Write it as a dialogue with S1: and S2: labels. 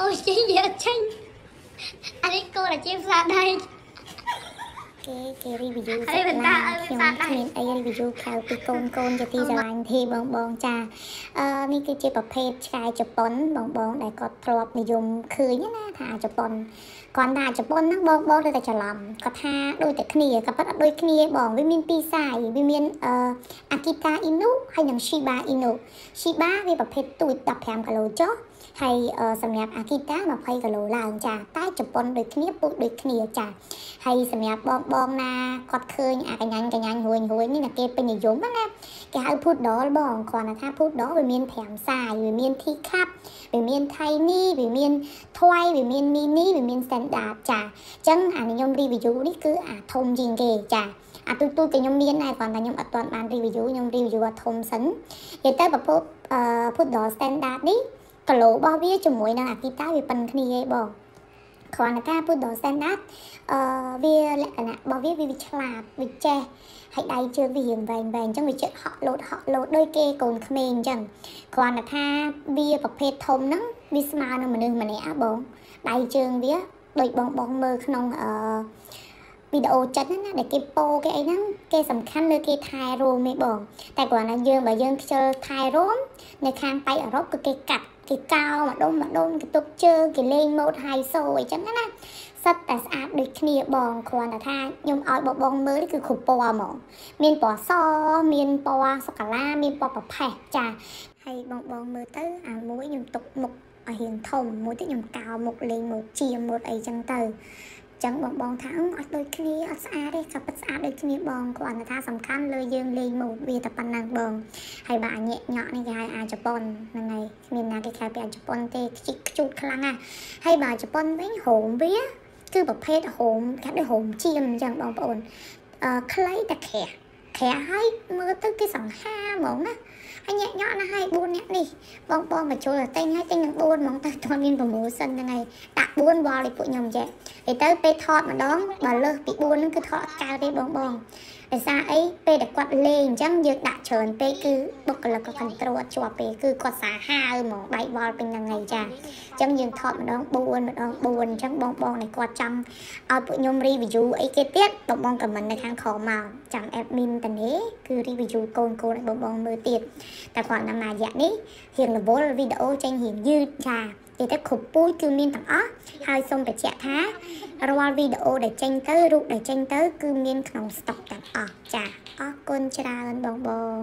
S1: អូចេញវាអត់ចេញអានេះកូ នអាជីពសាដៃ
S2: គេគេ review
S1: ហើយបន្តឲ្យ
S2: ខ្ញុំ
S1: សាដែរ
S2: គ្មានអី review ខៅពីកូនកូនជាទីស្រឡាញ់ទេបងបងចាអឺនេះគឺជាប្រភេទឆ្កែជប៉ុនបងបងដែលគាត់ធ្លាប់និយមឃើញណាថាជប៉ុនគាត់ថាជប៉ុនហ្នឹងបងបងទៅតែច្រឡំគាត់ថាដូចតែគ្នាក៏ប៉ុន្តែអត់ដូចគ្នាបងវាមានពីរសាយវាមានអឺអាគីតាអ៊ីនូហើយនិង Shiba Inu Shiba វាប្រភេទទូច15គីឡូចុះហើយអឺសម្រាប់អាគីតា20គីឡូឡើងចាតែជប៉ុនដូចគ្នាពូជដូចគ្នាចាហើយសម្រាប់បងបងណាគាត់ឃើញអាកញ្ញាញ់កញ្ញាញ់រួយរួយនេះណាគេពេញនិយមណាគេហៅ poodle បងគ្រាន់តែថា poodle វាមាន5សាយវាមាន T cup វាមាន tiny វាមាន twice វាមាន mini វាមាន standard ចាអញ្ចឹងអាខ្ញុំ review នេះគឺអាធំជាងគេចាអាទូទូក៏ខ្ញុំមានដែរគ្រាន់តែខ្ញុំអត់ទាន់បាន review ខ្ញុំ review អាធំសិននិយាយទៅប្រភពអឺ poodle standard នេះគីឡូរបស់វាជាមួយនឹងអាគីតាវាប៉ុនគ្នាឯងបង គ្រាន់តែថា poodle standard អឺវាលក្ខណៈរបស់វាវាឆ្លាតវាចេះហើយដៃជើងវារៀងវែងវែងអញ្ចឹងវាចិត្តហក់លោតហក់លោតដូចគេកូនក្មេងអញ្ចឹងគ្រាន់តែថាវាប្រភេទធំហ្នឹងវាស្មើនឹងមនុស្សម្នាក់ហ៎បងដៃជើងវាដូចបងបងមើលក្នុងអឺវីដេអូចិត្តហ្នឹងណាដែលគេពោគេអីហ្នឹងគេសំខាន់លើគេថែរោមឯងបង តែគ្រាន់តែយើងបើយើងខ្ជិលថែរោមនៅខាងប៉ៃអឺរ៉ុបគឺគេកាត់ គេកោម្ដុំម្ដុំគេទុកជើងគេលេងម៉ូដហៃសូអីចឹងណាសិតតែស្អាតដូចគ្នាបងគ្រាន់តែថាខ្ញុំឲ្យបងបងមើលនេះគឺគ្រប់ពណ៌ហ្មង មានពណ៌សមានពណ៌សូកូឡាមានពណ៌ប្រផេះចាហើយបងបងមើលទៅអាមួយខ្ញុំទុកមុខឲ្យរៀងធំមួយទៀតខ្ញុំកោមុខលេងម៉ូដជាម៉ូដអីចឹងទៅ ចឹងបងបងថាអឺអត់ដូចគ្នាអត់ស្អាតទេក៏ពិតស្អាតដូចគ្នាបងគ្រាន់តែថាសំខាន់លើយើងលេងម៉ូដវាតែប៉ុណ្ណឹងបងហើយបាទញាក់ញក់នេះគេហៅអាជប៉ុនហ្នឹងហើយគ្មានណាគេខែពីអាជប៉ុនទេខ្ជិះខ្ជូតខ្លាំងណាស់ហើយបាទជប៉ុនវិញហូមវាគឺប្រភេទហូមគេដូចហូមជៀមអញ្ចឹងបងប្អូនអឺខ្លីតែក្រាស់ ក្រាស់ហើយមើលទៅគេសង្ហាហ្មងណាហើយញាក់ញក់ណាស់ហើយ4នាក់នេះបងបងមកចូលតែញហើយតែនឹង4ហ្មងតែគាត់មាន promotion ហ្នឹងហើយដាក់4វល់ឲ្យពួកខ្ញុំចេះហើយទៅពេលថតម្ដងបើលើសពី4ហ្នឹងគឺថតអត់កើតទេបងបងដោយសារអីពេលដែលគា ត់លេងអញ្ចឹងយើងដាក់ច្រើនពេកគឺបុគ្គលិកក៏ control អត់ជាប់ពេកគឺគាត់សាហាវហ្មងបែកវល់ពេញហ្នឹងហើយចាអញ្ចឹងយើងថតម្ដង4ម្ដង4អញ្ចឹងបងបងដែលគាត់ចង់ឲ្យពួកខ្ញុំ review អីគេទៀតបងបង comment នៅខាងក្រោមមកចាំ admin តានេះគឺ review កូនកូនឲ្យបងបងមើលទៀតតែគាត់តាមរយៈនេះរៀងរវល់វីដេអូចេញរៀងយឺតចា និយាយទៅគ្រប់ពូជគឺមានទាំងអស់ហើយសូមបញ្ជាក់ថារាល់វីដេអូដែលចេញទៅរូបដែលចេញទៅ គឺមានក្នុងស្តុកទាំងអស់ចាអរគុណច្រើនបងបង